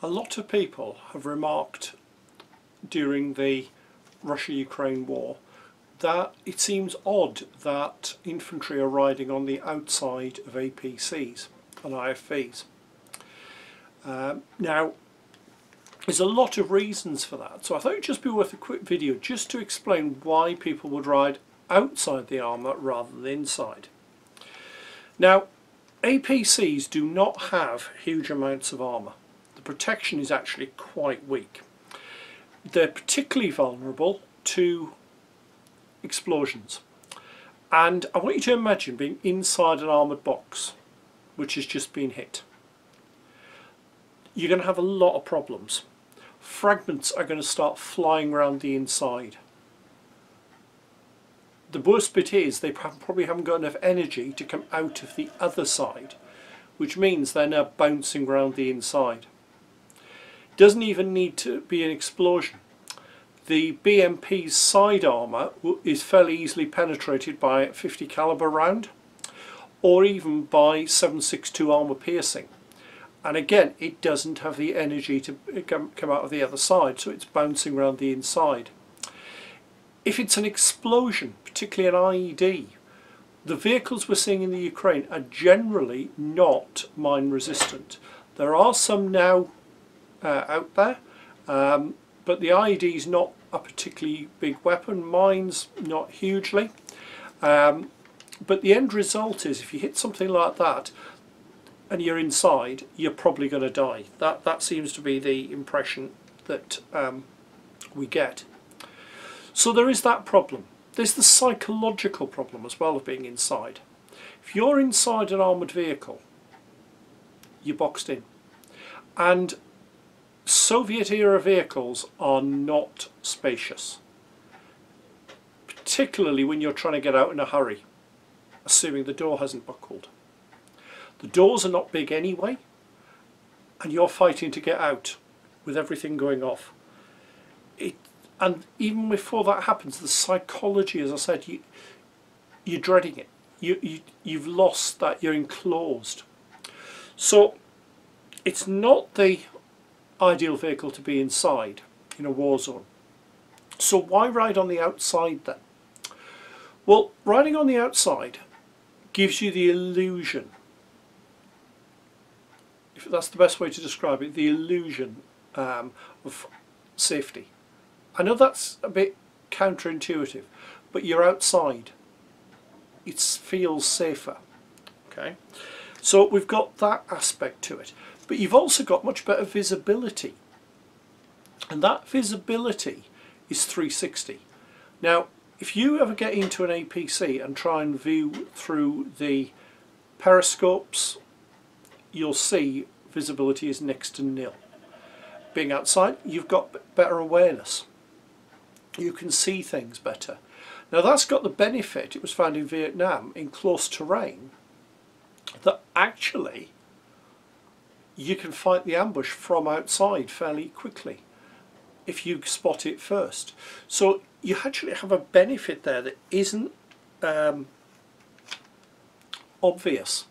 A lot of people have remarked during the Russia-Ukraine war that it seems odd that infantry are riding on the outside of APCs and IFVs. Um, now, there's a lot of reasons for that, so I thought it'd just be worth a quick video just to explain why people would ride outside the armour rather than inside. Now, APCs do not have huge amounts of armour. Protection is actually quite weak. They're particularly vulnerable to explosions. And I want you to imagine being inside an armoured box which has just been hit. You're going to have a lot of problems. Fragments are going to start flying around the inside. The worst bit is they probably haven't got enough energy to come out of the other side, which means they're now bouncing around the inside. Doesn't even need to be an explosion the BMP's side armour is fairly easily penetrated by a 50 caliber round or even by 762 armour piercing and again it doesn't have the energy to come out of the other side so it's bouncing around the inside. If it's an explosion, particularly an IED, the vehicles we're seeing in the Ukraine are generally not mine resistant. There are some now uh, out there um, but the IED is not a particularly big weapon. Mine's not hugely. Um, but the end result is if you hit something like that and you're inside, you're probably going to die. That, that seems to be the impression that um, we get. So there is that problem. There's the psychological problem as well of being inside. If you're inside an armoured vehicle, you're boxed in. And Soviet era vehicles are not spacious, particularly when you're trying to get out in a hurry, assuming the door hasn't buckled. The doors are not big anyway, and you're fighting to get out with everything going off. It, and even before that happens, the psychology, as I said, you, you're dreading it. You, you, you've lost that, you're enclosed. So it's not the ideal vehicle to be inside in a war zone. So why ride on the outside then? Well, riding on the outside gives you the illusion, if that's the best way to describe it, the illusion um, of safety. I know that's a bit counterintuitive, but you're outside. It feels safer. Okay, so we've got that aspect to it but you've also got much better visibility. And that visibility is 360 now if you ever get into an APC and try and view through the periscopes you'll see visibility is next to nil. Being outside you've got better awareness. You can see things better. Now that's got the benefit it was found in Vietnam in close terrain that actually you can fight the ambush from outside fairly quickly if you spot it first. So you actually have a benefit there that isn't um, obvious.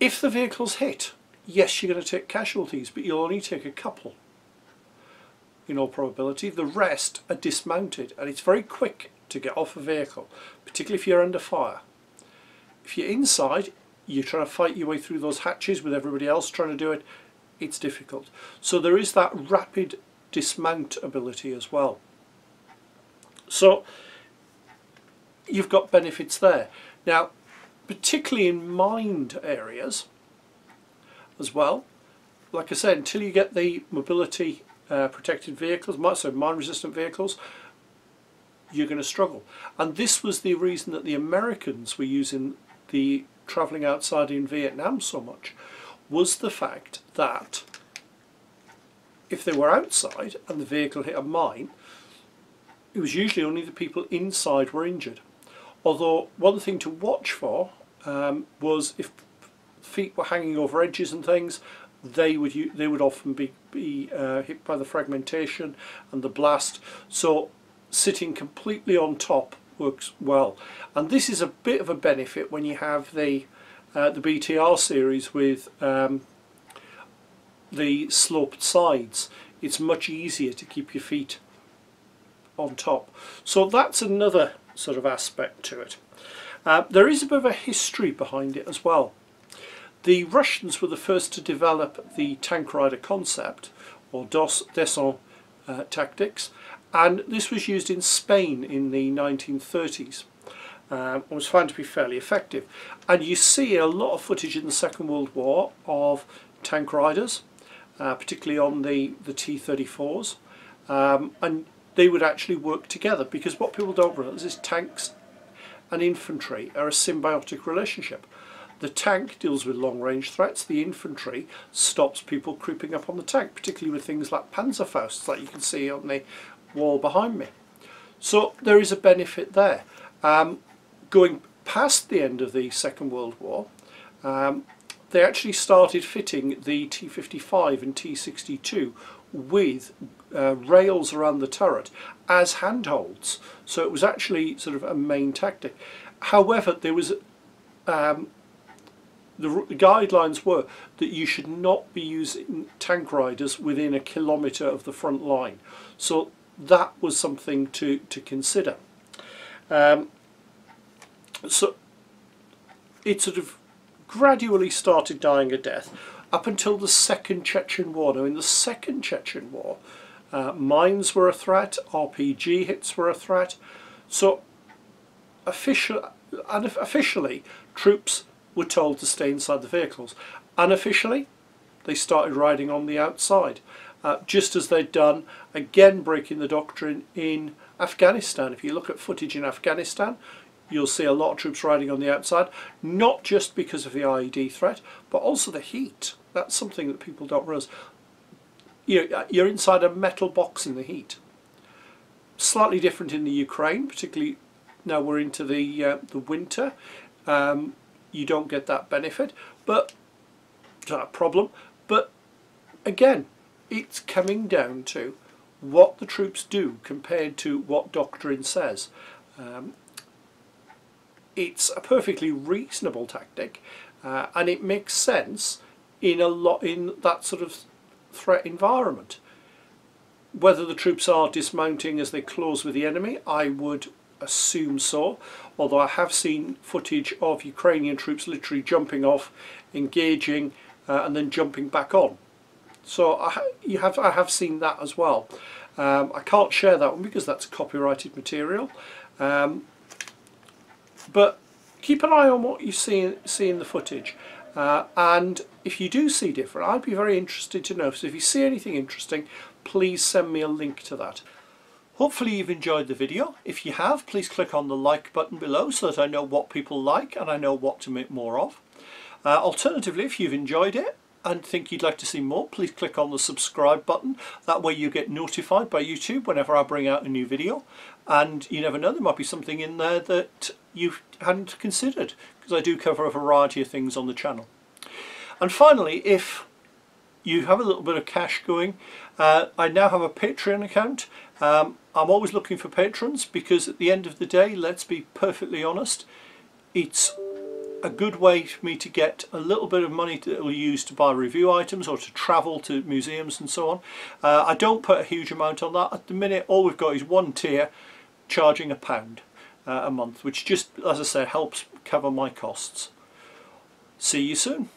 If the vehicle's hit, yes you're going to take casualties but you'll only take a couple in all probability. The rest are dismounted and it's very quick to get off a vehicle, particularly if you're under fire. If you're inside, you're trying to fight your way through those hatches with everybody else trying to do it, it's difficult. So there is that rapid dismount ability as well. So you've got benefits there. Now, particularly in mined areas as well, like I said, until you get the mobility uh, protected vehicles, so mine resistant vehicles, you're going to struggle. And this was the reason that the Americans were using the travelling outside in Vietnam so much was the fact that if they were outside and the vehicle hit a mine, it was usually only the people inside were injured. Although one thing to watch for um, was if feet were hanging over edges and things, they would they would often be, be uh, hit by the fragmentation and the blast. So sitting completely on top works well. And this is a bit of a benefit when you have the uh, the BTR series with um, the sloped sides. It's much easier to keep your feet on top. So that's another sort of aspect to it. Uh, there is a bit of a history behind it as well. The Russians were the first to develop the tank rider concept or desant uh, tactics and this was used in Spain in the 1930s um, and was found to be fairly effective. And you see a lot of footage in the Second World War of tank riders uh, particularly on the, the T-34s um, and they would actually work together because what people don't realise is tanks and infantry are a symbiotic relationship. The tank deals with long range threats, the infantry stops people creeping up on the tank, particularly with things like Panzerfausts like you can see on the wall behind me. So there is a benefit there. Um, going past the end of the Second World War, um, they actually started fitting the T55 and T62 with uh, rails around the turret as handholds. So it was actually sort of a main tactic. However, there was um, the, the, guidelines were that you should not be using tank riders within a kilometre of the front line. So that was something to, to consider. Um, so it sort of gradually started dying a death up until the Second Chechen War. Now in the Second Chechen War, uh, mines were a threat, RPG hits were a threat, so official, unofficially troops were told to stay inside the vehicles. Unofficially, they started riding on the outside, uh, just as they'd done, again breaking the doctrine in Afghanistan. If you look at footage in Afghanistan, you'll see a lot of troops riding on the outside, not just because of the IED threat, but also the heat. That's something that people don't realise. You're inside a metal box in the heat. Slightly different in the Ukraine, particularly now we're into the uh, the winter. Um, you don't get that benefit, but a problem. But again, it's coming down to what the troops do compared to what doctrine says. Um, it's a perfectly reasonable tactic uh, and it makes sense in a lot in that sort of threat environment. Whether the troops are dismounting as they close with the enemy, I would assume so, although I have seen footage of Ukrainian troops literally jumping off, engaging uh, and then jumping back on. So I, you have, I have seen that as well. Um, I can't share that one because that's copyrighted material. Um, but keep an eye on what you see, see in the footage. Uh, and if you do see different, I'd be very interested to know. So if you see anything interesting, please send me a link to that. Hopefully you've enjoyed the video. If you have, please click on the like button below so that I know what people like and I know what to make more of. Uh, alternatively, if you've enjoyed it, and think you'd like to see more, please click on the subscribe button. That way you get notified by YouTube whenever I bring out a new video. And you never know, there might be something in there that you hadn't considered, because I do cover a variety of things on the channel. And finally, if you have a little bit of cash going, uh, I now have a Patreon account. Um, I'm always looking for patrons because at the end of the day, let's be perfectly honest, it's a good way for me to get a little bit of money that will use to buy review items or to travel to museums and so on. Uh, I don't put a huge amount on that. At the minute all we've got is one tier charging a pound uh, a month which just as I said helps cover my costs. See you soon.